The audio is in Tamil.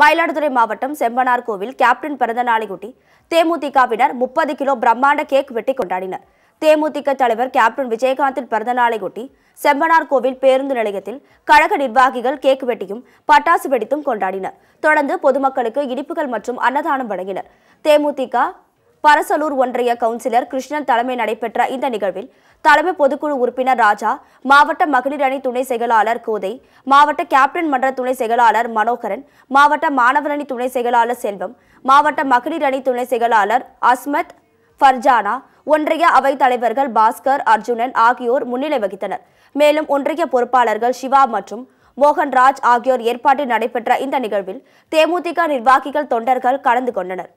மயிலாடுதுறை மாவட்டம் செம்பனார் கோவில் கேப்டன் பிறந்த நாளையொட்டி தேமுதிகவினர் முப்பது கிலோ பிரம்மாண்ட கேக் வெட்டி கொண்டாடினர். தேமுதிக தலைவர் கேப்டன் விஜயகாந்தின் பிறந்த நாளையொட்டி செம்பனார் கோவில் பேருந்து நிலையத்தில் கழக நிர்வாகிகள் கேக் வெட்டியும் பட்டாசு வெடித்தும் கொண்டாடினர். தொடர்ந்து பொதுமக்களுக்கு இனிப்புகள் மற்றும் அன்னதானம் வழங்கினர். தேமுதிக பரசலூர் ஒன்றிய கவுன்சிலர் கிருஷ்ணன் தலைமை நடைபெற்ற இந்த நிகழ்வில் தலைமை பொதுக்குழு உறுப்பினர் ராஜா மாவட்ட மகளிர் அணி துணை செயலாளர் கோதை மாவட்ட கேப்டன் மன்ற துணை செயலாளர் மனோகரன் மாவட்ட மாணவர் அணி துணை செயலாளர் செல்வம் மாவட்ட மகளிர் அணி துணை செயலாளர் அஸ்மத் ஃபர்ஜானா ஒன்றிய அவைத் தலைவர்கள் பாஸ்கர் அர்ஜுனன் ஆகியோர் முன்னிலை வகித்தனர். மேலும் ஒன்றிய பொறுப்பாளர்கள் சிவா மற்றும் மோகன்ராஜ் ஆகியோர் ஏற்பாட்டில் நடைபெற்ற இந்த நிகழ்வில் தேமுதிக நிர்வாகிகள் தொண்டர்கள் கலந்து கொண்டனர்.